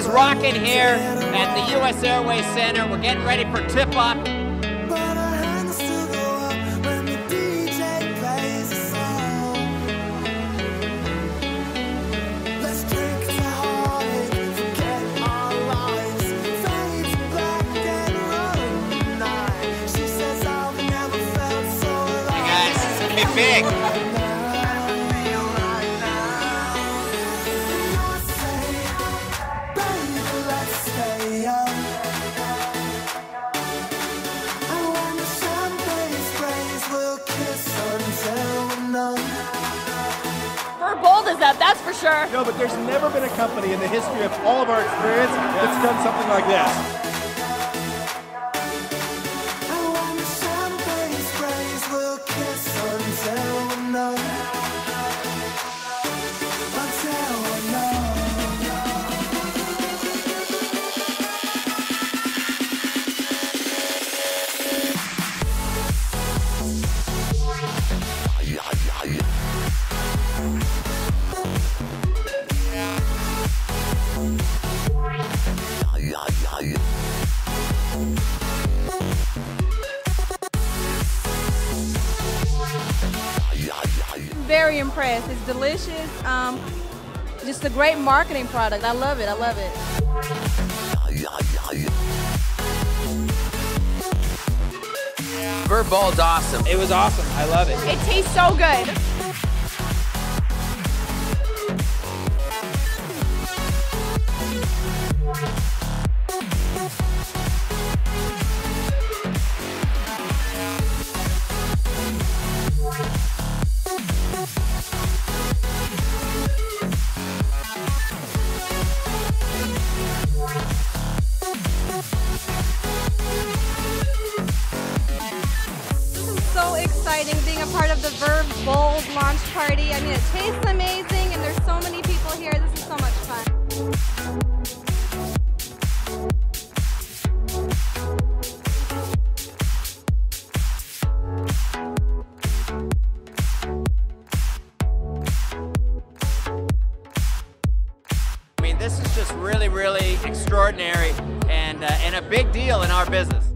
is rocking here at the U.S. Airways Center. We're getting ready for hands still go up when We're bold as that, that's for sure. No, but there's never been a company in the history of all of our experience that's done something like this. Very impressed. It's delicious. Um, just a great marketing product. I love it. I love it. Verve Bold's awesome. It was awesome. I love it. It tastes so good. Exciting being a part of the Verve Bold launch party. I mean, it tastes amazing, and there's so many people here. This is so much fun. I mean, this is just really, really extraordinary and, uh, and a big deal in our business.